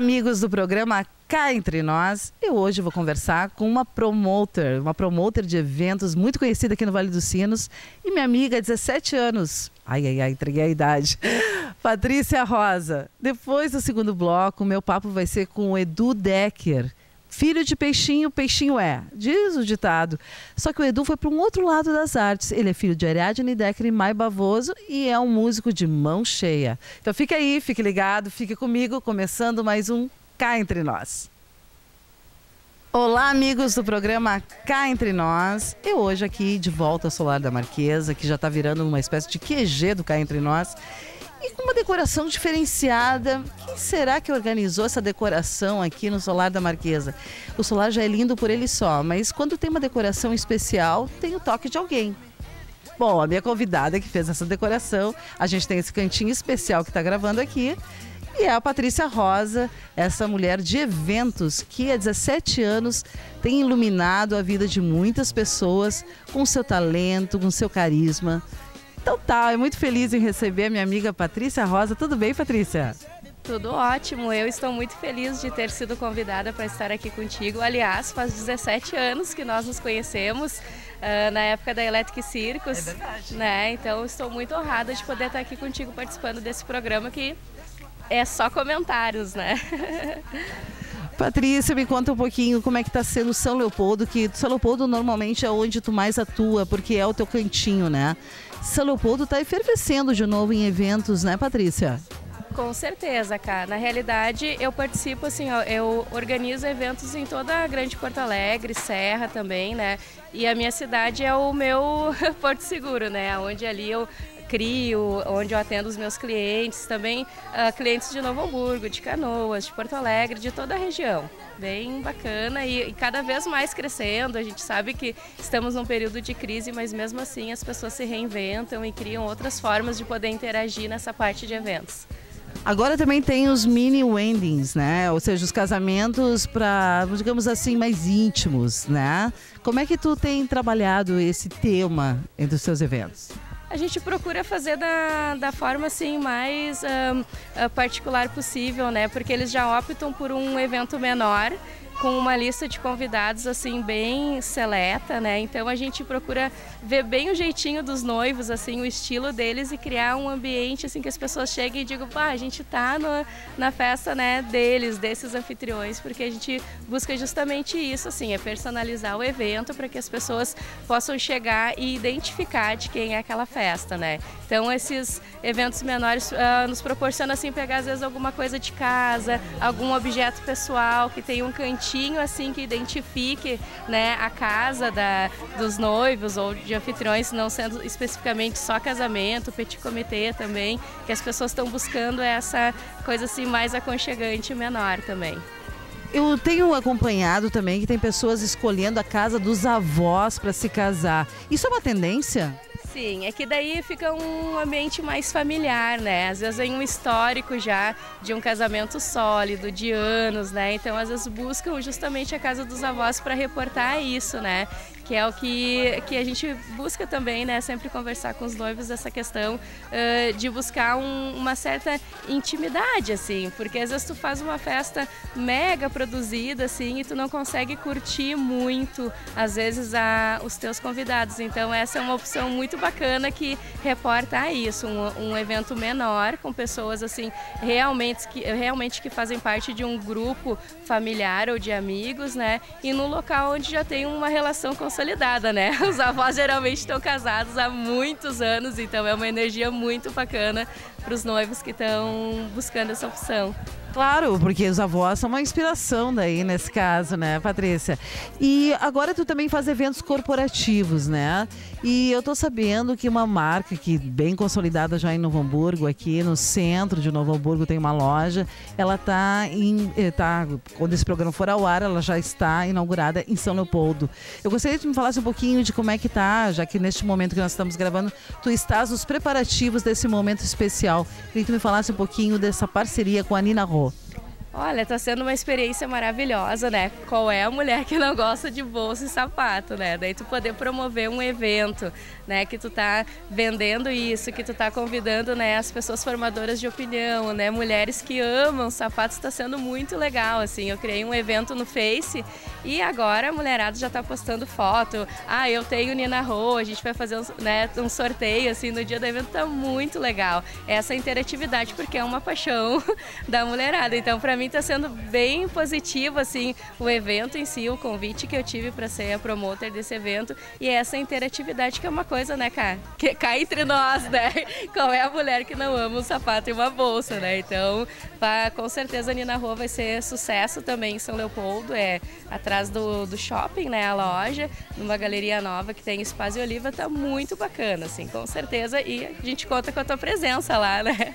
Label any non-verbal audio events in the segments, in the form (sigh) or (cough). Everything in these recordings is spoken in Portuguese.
Amigos do programa Cá Entre Nós. Eu hoje vou conversar com uma promoter, uma promoter de eventos muito conhecida aqui no Vale dos Sinos e minha amiga, 17 anos. Ai, ai, ai, entreguei a idade. (laughs) Patrícia Rosa. Depois do segundo bloco, meu papo vai ser com o Edu Decker. Filho de peixinho, peixinho é, diz o ditado. Só que o Edu foi para um outro lado das artes. Ele é filho de Ariadne Decker e Mai Bavoso e é um músico de mão cheia. Então fica aí, fique ligado, fique comigo, começando mais um Cá Entre Nós. Olá, amigos do programa Cá Entre Nós. Eu hoje aqui de volta ao Solar da Marquesa, que já está virando uma espécie de QG do Cá Entre Nós. E com uma decoração diferenciada. Quem será que organizou essa decoração aqui no Solar da Marquesa? O solar já é lindo por ele só, mas quando tem uma decoração especial, tem o toque de alguém. Bom, a minha convidada que fez essa decoração, a gente tem esse cantinho especial que está gravando aqui, e é a Patrícia Rosa, essa mulher de eventos que há 17 anos tem iluminado a vida de muitas pessoas com seu talento, com seu carisma. Então tá, eu muito feliz em receber a minha amiga Patrícia Rosa. Tudo bem, Patrícia? Tudo ótimo, eu estou muito feliz de ter sido convidada para estar aqui contigo. Aliás, faz 17 anos que nós nos conhecemos, ah, na época da Electric Circus. É verdade. Né? Então, estou muito honrada de poder estar aqui contigo participando desse programa que é só comentários, né? (laughs) Patrícia, me conta um pouquinho como é que tá sendo São Leopoldo, que São Leopoldo normalmente é onde tu mais atua, porque é o teu cantinho, né? São Leopoldo tá efervescendo de novo em eventos, né, Patrícia? Com certeza, cara. Na realidade, eu participo, assim, eu organizo eventos em toda a Grande Porto Alegre, Serra também, né? E a minha cidade é o meu (laughs) Porto Seguro, né? Onde ali eu crio, onde eu atendo os meus clientes, também ah, clientes de Novo Hamburgo, de Canoas, de Porto Alegre, de toda a região. Bem bacana e, e cada vez mais crescendo. A gente sabe que estamos num período de crise, mas mesmo assim as pessoas se reinventam e criam outras formas de poder interagir nessa parte de eventos. Agora também tem os mini weddings, né? Ou seja, os casamentos para, digamos assim, mais íntimos, né? Como é que tu tem trabalhado esse tema entre os seus eventos? A gente procura fazer da, da forma assim mais ah, particular possível, né? Porque eles já optam por um evento menor com uma lista de convidados assim bem seleta, né? Então a gente procura ver bem o jeitinho dos noivos, assim, o estilo deles e criar um ambiente assim que as pessoas cheguem e digam, pá, a gente tá no, na festa, né, deles, desses anfitriões, porque a gente busca justamente isso, assim, é personalizar o evento para que as pessoas possam chegar e identificar de quem é aquela festa, né? Então esses eventos menores ah, nos proporcionam assim pegar às vezes alguma coisa de casa, algum objeto pessoal que tenha um cantinho assim que identifique, né, a casa da, dos noivos ou de anfitriões, não sendo especificamente só casamento, petit comité também, que as pessoas estão buscando essa coisa assim mais aconchegante e menor também. Eu tenho acompanhado também que tem pessoas escolhendo a casa dos avós para se casar. Isso é uma tendência? Sim, é que daí fica um ambiente mais familiar, né? Às vezes tem um histórico já de um casamento sólido, de anos, né? Então às vezes buscam justamente a casa dos avós para reportar isso, né? Que é o que, que a gente busca também, né? Sempre conversar com os noivos essa questão eh, de buscar um- uma certa intimidade, assim, porque às vezes tu faz uma festa mega produzida, assim, e tu não consegue curtir muito, às vezes, a, os teus convidados. Então, essa é uma opção muito bacana que reporta a isso, um, um evento menor, com pessoas, assim, realmente que, realmente que fazem parte de um grupo familiar ou de amigos, né? E num local onde já tem uma relação consolidada, né? (laughs) Os avós geralmente estão casados há muitos anos, então é uma energia muito bacana para os noivos que estão buscando essa opção. Claro, porque os avós são uma inspiração daí nesse caso, né, Patrícia? E agora tu também faz eventos corporativos, né? E eu tô sabendo que uma marca que bem consolidada já em Novo Hamburgo, aqui no centro de Novo Hamburgo tem uma loja, ela tá em eh, tá quando esse programa for ao ar, ela já está inaugurada em São Leopoldo. Eu gostaria que tu me falasse um pouquinho de como é que tá, já que neste momento que nós estamos gravando, tu estás nos preparativos desse momento especial. Queria que tu me falasse um pouquinho dessa parceria com a Nina Ro. Olha, tá sendo uma experiência maravilhosa, né? Qual é a mulher que não gosta de bolsa e sapato, né? Daí tu poder promover um evento, né? Que tu tá vendendo isso, que tu tá convidando, né? As pessoas formadoras de opinião, né? Mulheres que amam sapatos, está sendo muito legal, assim. Eu criei um evento no Face e agora a mulherada já tá postando foto. Ah, eu tenho Nina Rô, a gente vai fazer um, né, um sorteio, assim, no dia do evento. Tá muito legal. Essa interatividade, porque é uma paixão (laughs) da mulherada. Então, para mim está sendo bem positivo assim o evento em si, o convite que eu tive para ser a promotor desse evento e essa interatividade que é uma coisa, né, cara, que cai entre nós, né? (laughs) Qual é a mulher que não ama um sapato e uma bolsa, né? Então, pra, com certeza a Nina Rua vai ser sucesso também em São Leopoldo, é atrás do, do shopping, né, a loja, numa galeria nova que tem Espaço e Oliva, tá muito bacana, assim, com certeza, e a gente conta com a tua presença lá, né?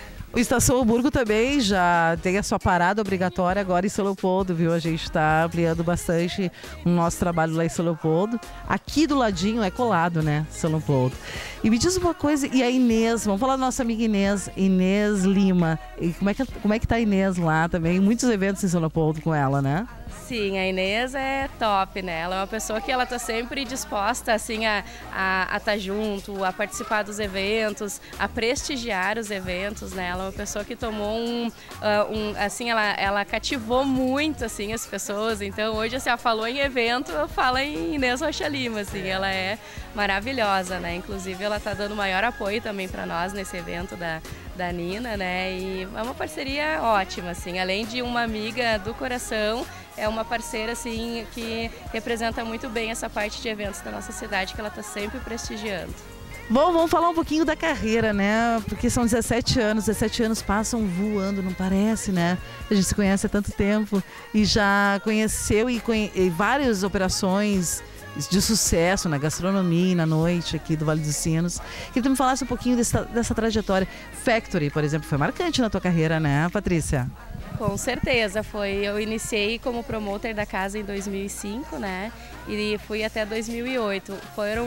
(laughs) O Estação Hamburgo também já tem a sua parada obrigatória agora em São Leopoldo, viu? A gente está ampliando bastante o nosso trabalho lá em São Leopoldo. Aqui do ladinho é colado, né? São Leopoldo. E me diz uma coisa, e a Inês, vamos falar da nossa amiga Inês, Inês Lima. E como é que, como é que tá a Inês lá também? Muitos eventos em São Leopoldo com ela, né? Sim, a Inês é top, né? Ela é uma pessoa que ela tá sempre disposta, assim, a estar tá junto, a participar dos eventos, a prestigiar os eventos, né? Ela é uma pessoa que tomou um, uh, um assim, ela, ela cativou muito, assim, as pessoas. Então, hoje, assim, ela falou em evento, fala em Inês Rocha Lima, assim, ela é maravilhosa, né? Inclusive, ela tá dando maior apoio também para nós nesse evento da, da Nina, né? E é uma parceria ótima, assim, além de uma amiga do coração, é uma parceira assim que representa muito bem essa parte de eventos da nossa cidade que ela está sempre prestigiando. Bom, vamos falar um pouquinho da carreira, né? Porque são 17 anos, 17 anos passam voando, não parece, né? A gente se conhece há tanto tempo e já conheceu e, conhe... e várias operações de sucesso na gastronomia e na noite aqui do Vale dos Sinos. Queria que me falasse um pouquinho dessa, dessa trajetória. Factory, por exemplo, foi marcante na tua carreira, né, Patrícia? Com certeza, foi. Eu iniciei como promotor da casa em 2005, né? E fui até 2008. Foram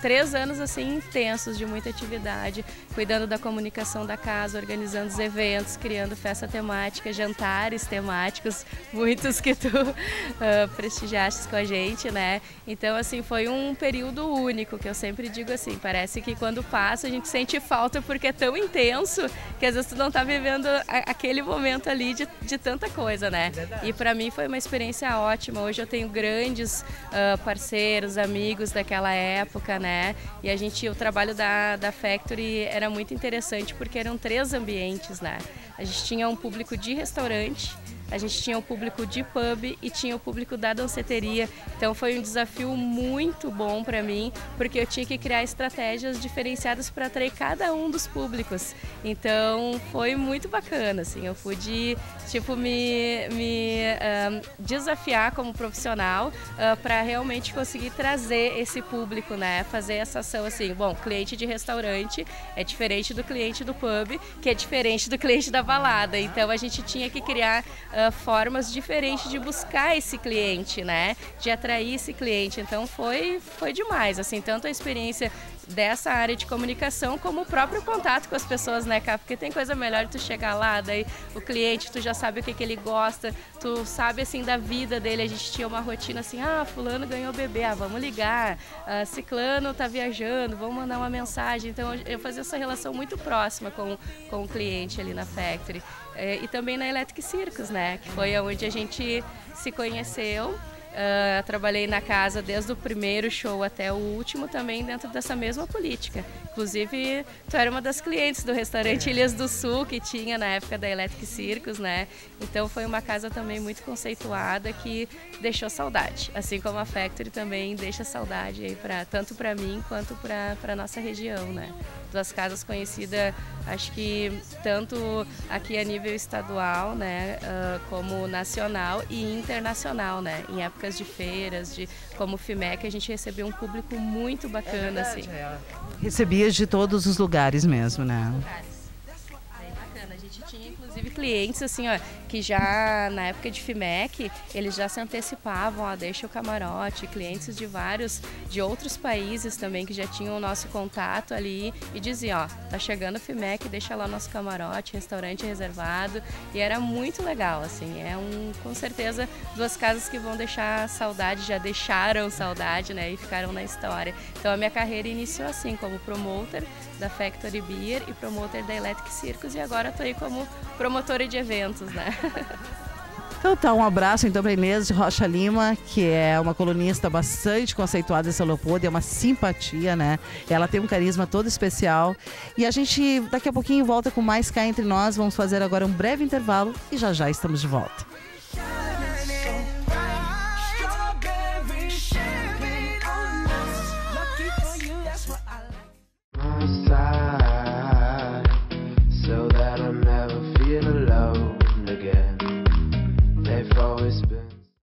três anos assim intensos de muita atividade, cuidando da comunicação da casa, organizando os eventos, criando festa temática, jantares temáticos, (laughs) muitos que tu uh, prestigiaste com a gente, né? Então, assim, foi um período único, que eu sempre digo assim, parece que quando passa a gente sente falta porque é tão intenso que às vezes tu não tá vivendo aquele momento ali de, de tanta coisa, né? É e para mim foi uma experiência ótima. Hoje eu tenho grandes uh, parceiros, amigos daquela época, né? E a gente, o trabalho da, da Factory era muito interessante porque eram três ambientes, né? A gente tinha um público de restaurante, a gente tinha o público de pub e tinha o público da danceteria. Então foi um desafio muito bom para mim, porque eu tinha que criar estratégias diferenciadas para atrair cada um dos públicos. Então foi muito bacana, assim, eu pude tipo me, me desafiar como profissional uh, para realmente conseguir trazer esse público, né? Fazer essa ação assim, bom, cliente de restaurante é diferente do cliente do pub, que é diferente do cliente da balada. Então a gente tinha que criar uh, formas diferentes de buscar esse cliente, né? De atrair esse cliente. Então foi, foi demais, assim, tanto a experiência dessa área de comunicação como o próprio contato com as pessoas, né, cara? Porque tem coisa melhor tu chegar lá, daí o cliente, tu já sabe o que, que ele gosta, tu sabe, assim, da vida dele. A gente tinha uma rotina assim, ah, fulano ganhou bebê, ah, vamos ligar, ah, ciclano tá viajando, vamos mandar uma mensagem. Então, eu fazia essa relação muito próxima com, com o cliente ali na Factory. É, e também na Electric Circus, né? Que foi onde a gente se conheceu. Uh, trabalhei na casa desde o primeiro show até o último também dentro dessa mesma política. Inclusive, tu era uma das clientes do restaurante Ilhas do Sul que tinha na época da Electric Circus, né? Então foi uma casa também muito conceituada que deixou saudade, assim como a Factory também deixa saudade aí para tanto para mim quanto para para nossa região, né? duas casas conhecidas, acho que tanto aqui a nível estadual, né, uh, como nacional e internacional, né, em épocas de feiras, de como o FIMEC, a gente recebeu um público muito bacana, é verdade, assim. É. Recebia de todos os lugares mesmo, né? Clientes assim, ó, que já na época de FIMEC, eles já se antecipavam, ó, deixa o camarote, clientes de vários, de outros países também que já tinham o nosso contato ali e diziam, ó, tá chegando o FIMEC, deixa lá o nosso camarote, restaurante reservado. E era muito legal, assim, é um, com certeza, duas casas que vão deixar saudade, já deixaram saudade, né, e ficaram na história. Então a minha carreira iniciou assim, como promoter da Factory Beer e promoter da Electric Circus e agora estou aí como promotora de eventos, né? (laughs) Então tá, um abraço então para Inês de Rocha Lima, que é uma colunista bastante conceituada em São é uma simpatia, né? Ela tem um carisma todo especial. E a gente daqui a pouquinho volta com mais cá entre nós. Vamos fazer agora um breve intervalo e já já estamos de volta.